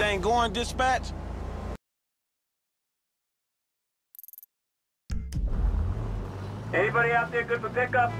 Everything going, dispatch? Anybody out there good for pickup?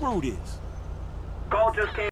Screw this. Call just came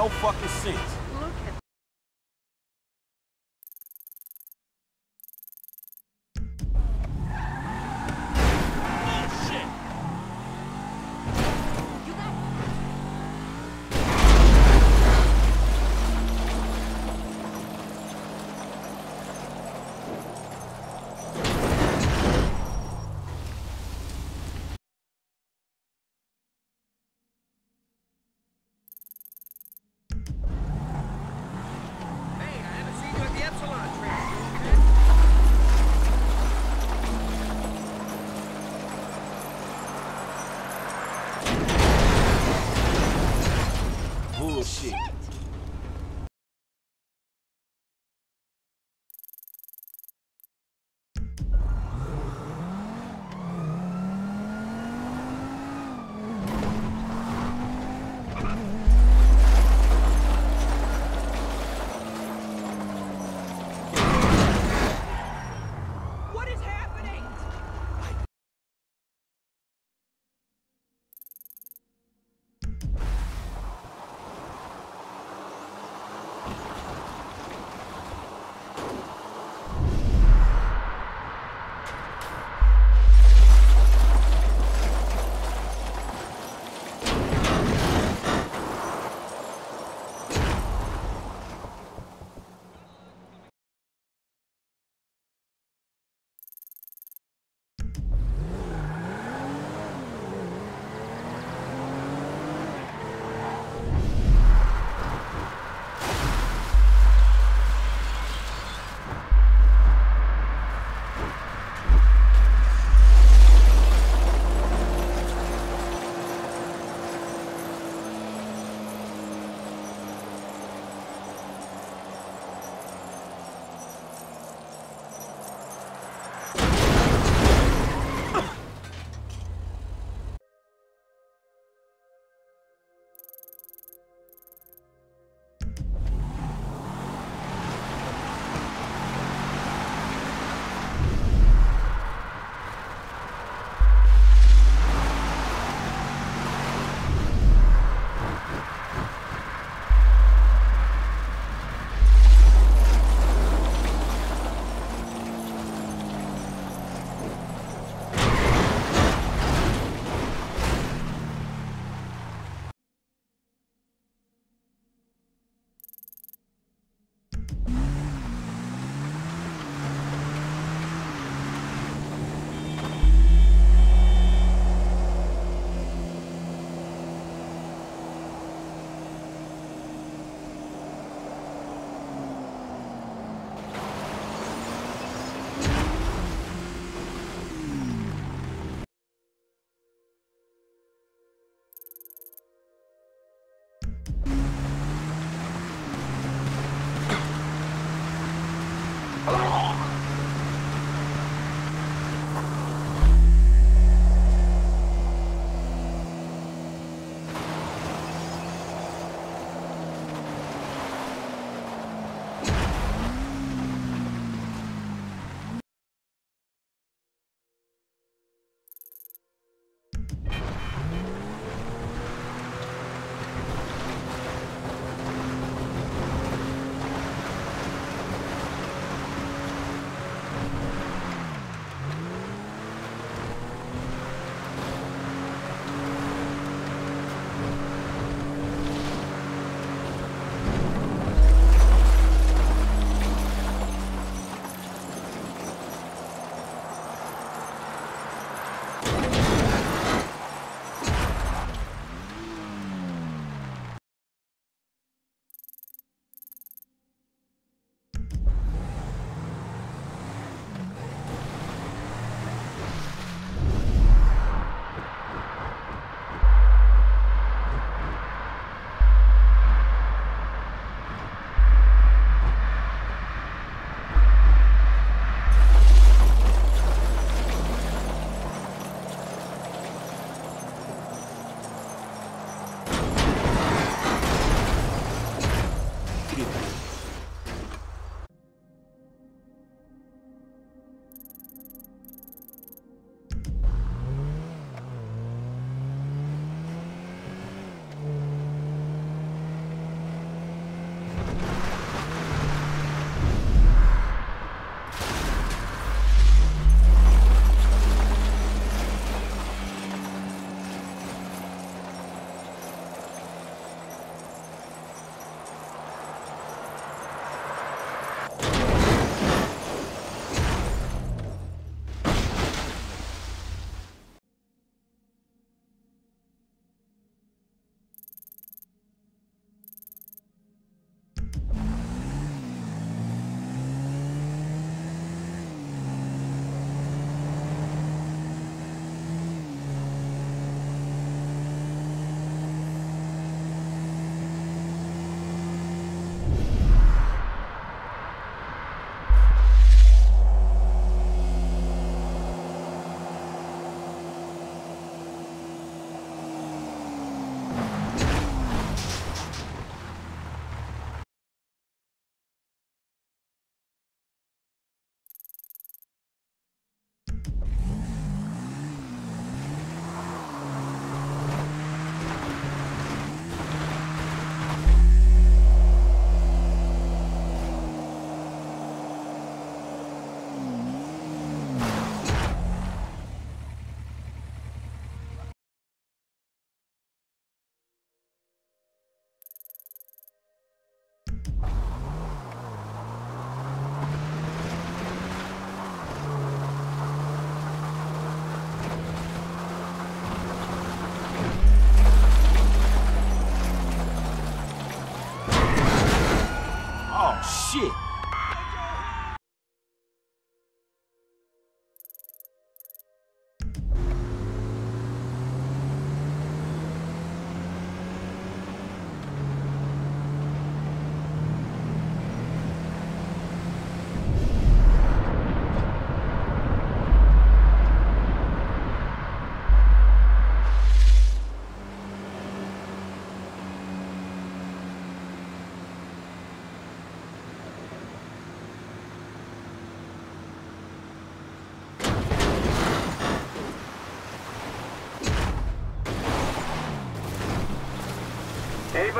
no fucking sense.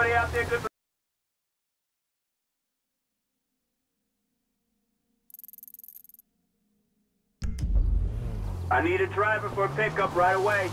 Anybody out there good. I need a driver for a pickup right away.